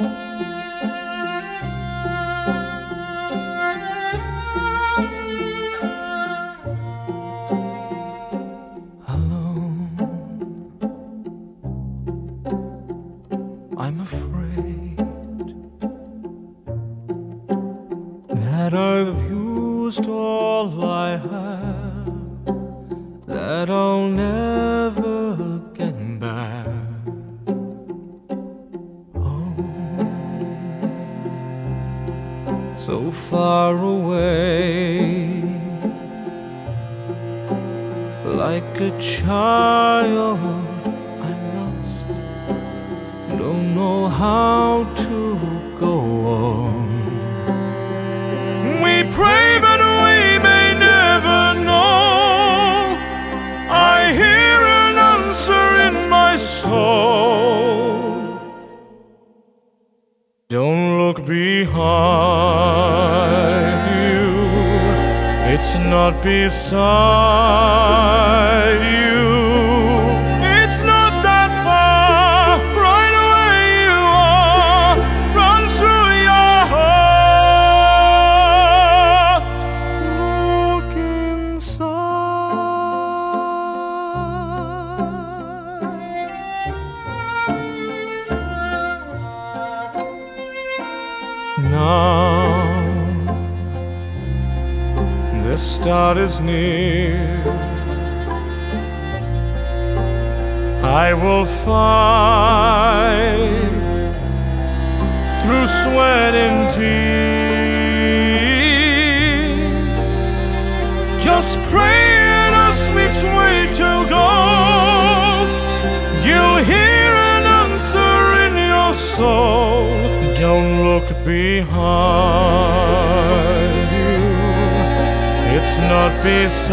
Alone, I'm afraid that I've used all I have, that I'll never get back. So far away. Like a child I'm lost. Don't know how to go on. We pray but we may never know. I hear an answer in my soul. Don't look behind it's not beside you. It's not that far. Right away you are. Run through your heart. Look inside. Now the start is near. I will fight through sweat and tears. Just pray and ask which way to go. You'll hear an answer in your soul. Don't look behind. It's not beside.